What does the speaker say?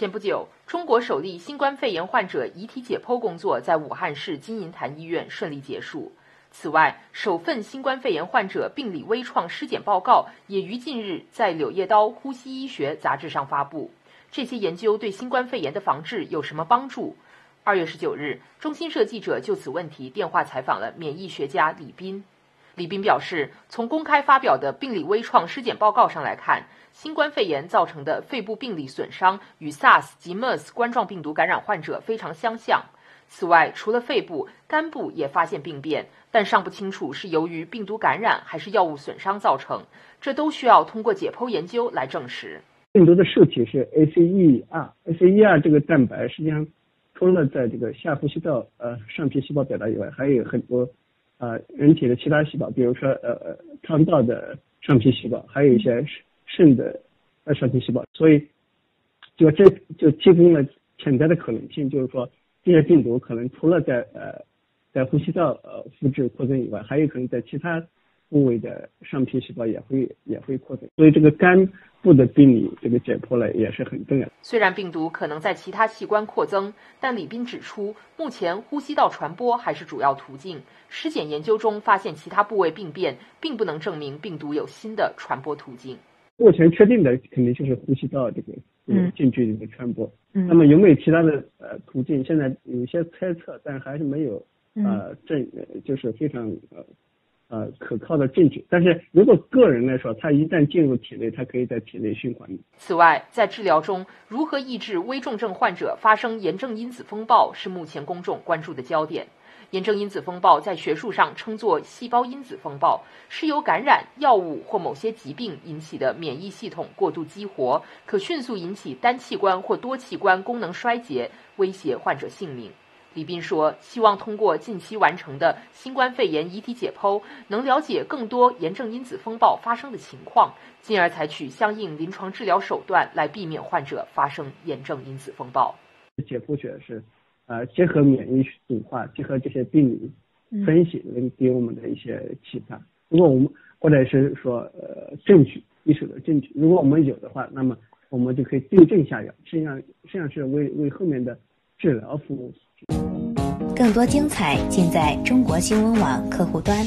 前不久，中国首例新冠肺炎患者遗体解剖工作在武汉市金银潭医院顺利结束。此外，首份新冠肺炎患者病理微创尸检报告也于近日在《柳叶刀呼吸医学》杂志上发布。这些研究对新冠肺炎的防治有什么帮助？二月十九日，中新社记者就此问题电话采访了免疫学家李斌。李斌表示，从公开发表的病理微创尸检报告上来看，新冠肺炎造成的肺部病理损伤与 SARS 及 MERS 冠状病毒感染患者非常相像。此外，除了肺部，肝部也发现病变，但尚不清楚是由于病毒感染还是药物损伤造成，这都需要通过解剖研究来证实。病毒的受体是 ACE2，ACE2 这个蛋白实际上除了在这个下呼吸道呃上皮细胞表达以外，还有很多。呃，人体的其他细胞，比如说呃呃肠道的上皮细胞，还有一些肾的呃上皮细胞，所以就这就提供了潜在的可能性，就是说这些病毒可能除了在呃在呼吸道呃复制扩增以外，还有可能在其他。部位的上皮细胞也会也会扩增，所以这个肝部的病理这个解剖呢也是很重要。虽然病毒可能在其他器官扩增，但李斌指出，目前呼吸道传播还是主要途径。尸检研究中发现其他部位病变，并不能证明病毒有新的传播途径。目前确定的肯定就是呼吸道这个近距离的传播。那么有没有其他的呃途径？现在有些猜测，但还是没有呃证，就是非常呃。呃，可靠的证据。但是如果个人来说，他一旦进入体内，他可以在体内循环。此外，在治疗中，如何抑制危重症患者发生炎症因子风暴，是目前公众关注的焦点。炎症因子风暴在学术上称作细胞因子风暴，是由感染、药物或某些疾病引起的免疫系统过度激活，可迅速引起单器官或多器官功能衰竭，威胁患者性命。李斌说：“希望通过近期完成的新冠肺炎遗体解剖，能了解更多炎症因子风暴发生的情况，进而采取相应临床治疗手段来避免患者发生炎症因子风暴。”解剖学是，呃，结合免疫组化，结合这些病理分析，能给我们的一些启发。如果我们或者是说，呃，证据，一手的证据，如果我们有的话，那么我们就可以对症下药，实际上实际上是为为后面的治疗服务。更多精彩尽在中国新闻网客户端。